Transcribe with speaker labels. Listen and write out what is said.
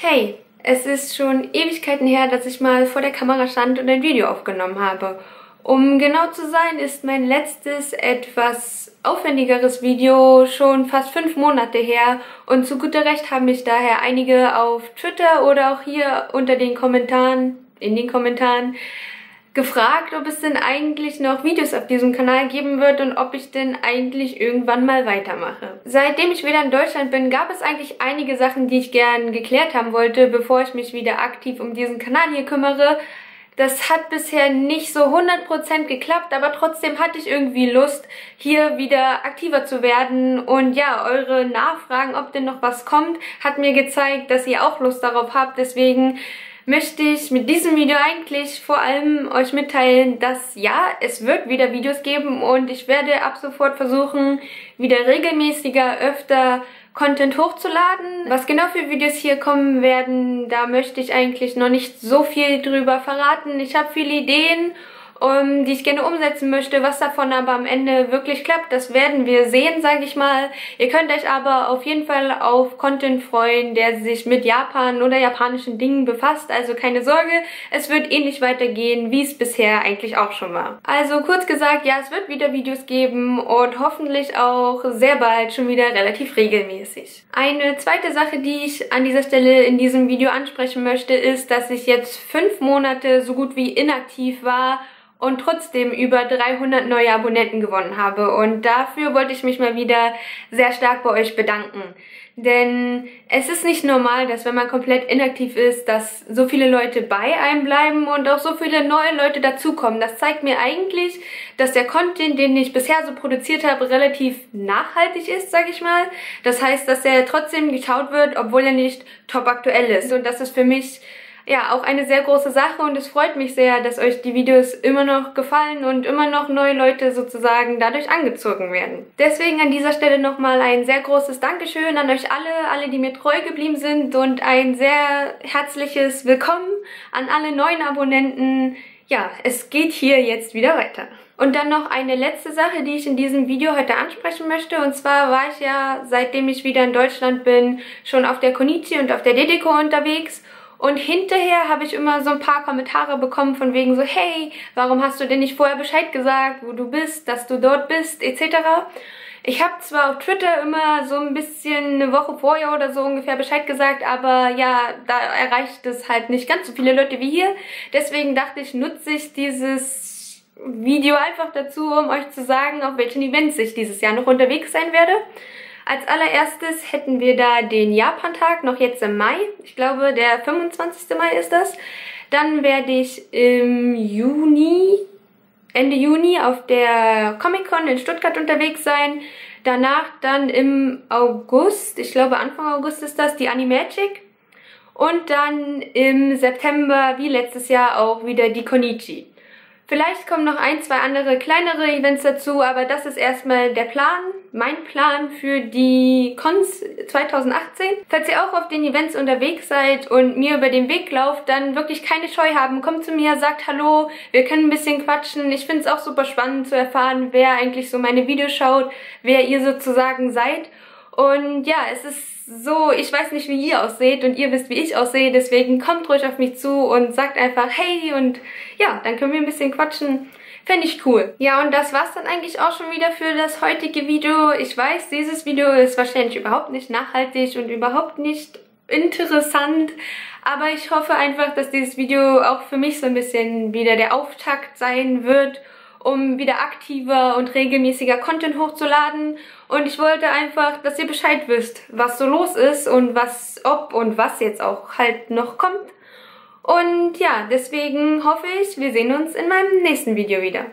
Speaker 1: Hey, es ist schon Ewigkeiten her, dass ich mal vor der Kamera stand und ein Video aufgenommen habe. Um genau zu sein, ist mein letztes etwas aufwendigeres Video schon fast fünf Monate her und zu guter Recht haben mich daher einige auf Twitter oder auch hier unter den Kommentaren, in den Kommentaren, gefragt, ob es denn eigentlich noch Videos auf diesem Kanal geben wird und ob ich denn eigentlich irgendwann mal weitermache. Seitdem ich wieder in Deutschland bin, gab es eigentlich einige Sachen, die ich gern geklärt haben wollte, bevor ich mich wieder aktiv um diesen Kanal hier kümmere. Das hat bisher nicht so 100% geklappt, aber trotzdem hatte ich irgendwie Lust, hier wieder aktiver zu werden. Und ja, eure Nachfragen, ob denn noch was kommt, hat mir gezeigt, dass ihr auch Lust darauf habt. Deswegen möchte ich mit diesem Video eigentlich vor allem euch mitteilen, dass ja, es wird wieder Videos geben und ich werde ab sofort versuchen, wieder regelmäßiger, öfter Content hochzuladen. Was genau für Videos hier kommen werden, da möchte ich eigentlich noch nicht so viel drüber verraten. Ich habe viele Ideen um, die ich gerne umsetzen möchte. Was davon aber am Ende wirklich klappt, das werden wir sehen, sage ich mal. Ihr könnt euch aber auf jeden Fall auf Content freuen, der sich mit Japan oder japanischen Dingen befasst. Also keine Sorge, es wird ähnlich weitergehen, wie es bisher eigentlich auch schon war. Also kurz gesagt, ja, es wird wieder Videos geben und hoffentlich auch sehr bald schon wieder relativ regelmäßig. Eine zweite Sache, die ich an dieser Stelle in diesem Video ansprechen möchte, ist, dass ich jetzt fünf Monate so gut wie inaktiv war und trotzdem über 300 neue Abonnenten gewonnen habe. Und dafür wollte ich mich mal wieder sehr stark bei euch bedanken. Denn es ist nicht normal, dass wenn man komplett inaktiv ist, dass so viele Leute bei einem bleiben und auch so viele neue Leute dazukommen. Das zeigt mir eigentlich, dass der Content, den ich bisher so produziert habe, relativ nachhaltig ist, sag ich mal. Das heißt, dass er trotzdem geschaut wird, obwohl er nicht top aktuell ist. Und das ist für mich ja auch eine sehr große Sache und es freut mich sehr, dass euch die Videos immer noch gefallen und immer noch neue Leute sozusagen dadurch angezogen werden. Deswegen an dieser Stelle nochmal ein sehr großes Dankeschön an euch alle, alle, die mir treu geblieben sind und ein sehr herzliches Willkommen an alle neuen Abonnenten. Ja, es geht hier jetzt wieder weiter. Und dann noch eine letzte Sache, die ich in diesem Video heute ansprechen möchte. Und zwar war ich ja, seitdem ich wieder in Deutschland bin, schon auf der Konichi und auf der Dedeco unterwegs. Und hinterher habe ich immer so ein paar Kommentare bekommen von wegen so, hey, warum hast du denn nicht vorher Bescheid gesagt, wo du bist, dass du dort bist, etc. Ich habe zwar auf Twitter immer so ein bisschen eine Woche vorher oder so ungefähr Bescheid gesagt, aber ja, da erreicht es halt nicht ganz so viele Leute wie hier. Deswegen dachte ich, nutze ich dieses Video einfach dazu, um euch zu sagen, auf welchen Events ich dieses Jahr noch unterwegs sein werde. Als allererstes hätten wir da den Japan-Tag, noch jetzt im Mai. Ich glaube, der 25. Mai ist das. Dann werde ich im Juni, Ende Juni auf der Comic-Con in Stuttgart unterwegs sein. Danach dann im August, ich glaube Anfang August ist das, die Animagic. Und dann im September, wie letztes Jahr, auch wieder die Konichi. Vielleicht kommen noch ein, zwei andere kleinere Events dazu, aber das ist erstmal der Plan, mein Plan für die Cons 2018. Falls ihr auch auf den Events unterwegs seid und mir über den Weg lauft, dann wirklich keine Scheu haben. Kommt zu mir, sagt Hallo, wir können ein bisschen quatschen. Ich finde es auch super spannend zu erfahren, wer eigentlich so meine Videos schaut, wer ihr sozusagen seid. Und ja, es ist so, ich weiß nicht, wie ihr ausseht und ihr wisst, wie ich aussehe, deswegen kommt ruhig auf mich zu und sagt einfach hey und ja, dann können wir ein bisschen quatschen. Fände ich cool. Ja, und das war's dann eigentlich auch schon wieder für das heutige Video. Ich weiß, dieses Video ist wahrscheinlich überhaupt nicht nachhaltig und überhaupt nicht interessant, aber ich hoffe einfach, dass dieses Video auch für mich so ein bisschen wieder der Auftakt sein wird um wieder aktiver und regelmäßiger Content hochzuladen. Und ich wollte einfach, dass ihr Bescheid wisst, was so los ist und was, ob und was jetzt auch halt noch kommt. Und ja, deswegen hoffe ich, wir sehen uns in meinem nächsten Video wieder.